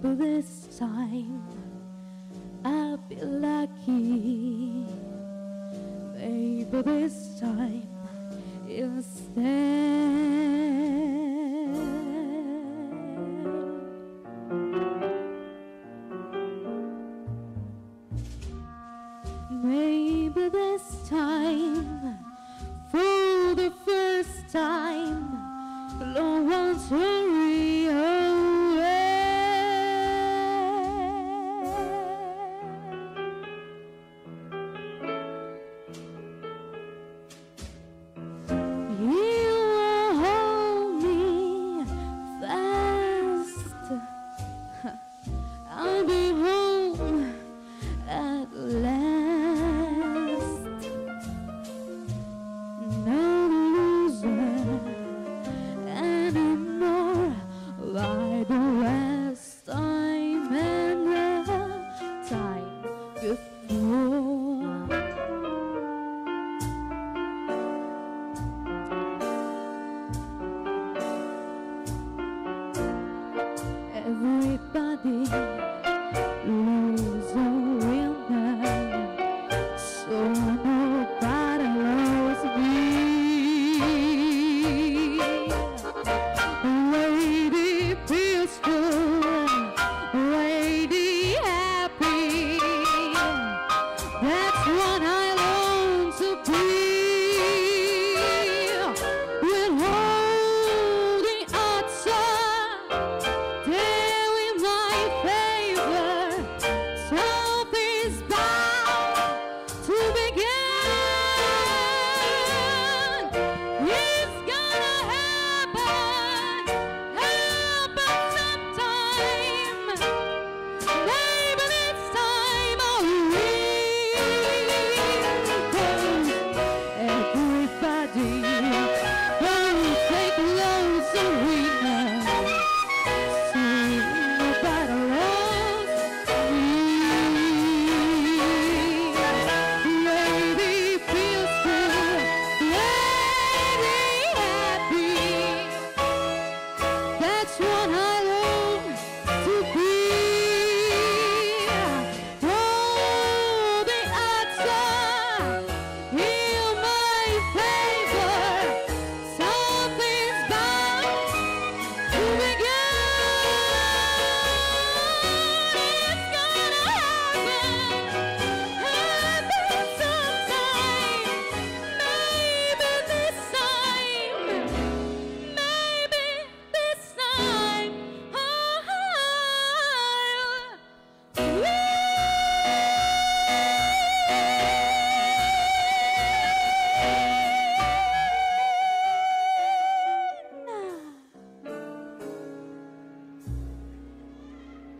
people this time I'll be lucky. Maybe this time instead Maybe this time For the first time No one's hurry 你。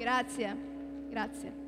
Grazie, grazie.